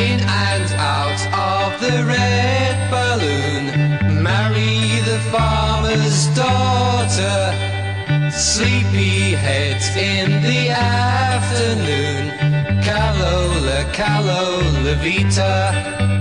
In and out of the red balloon, marry the farmer's daughter. Sleepy heads in the afternoon, Calola, Calola Vita.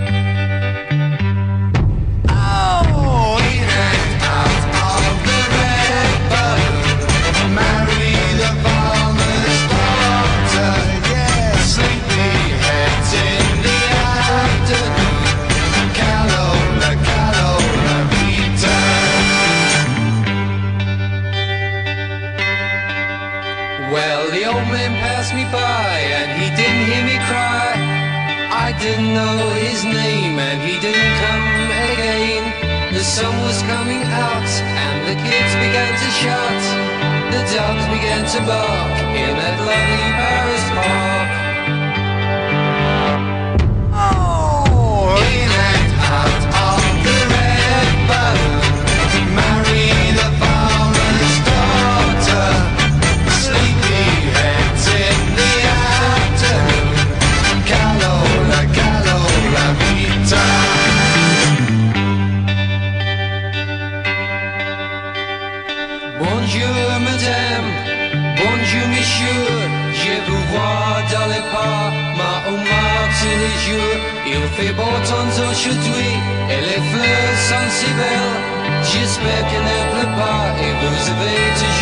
Old man passed me by and he didn't hear me cry. I didn't know his name and he didn't come again. The sun was coming out and the kids began to shout. The dogs began to bark in that lovely Paris Bonjour, madame. Bonjour, monsieur. Je vous vois dans les pas, ma Omar tous les jours. Il fait beau temps aujourd'hui et les fleurs sont si belles. J'espère qu'elle ne pleut pas et vous avez toujours.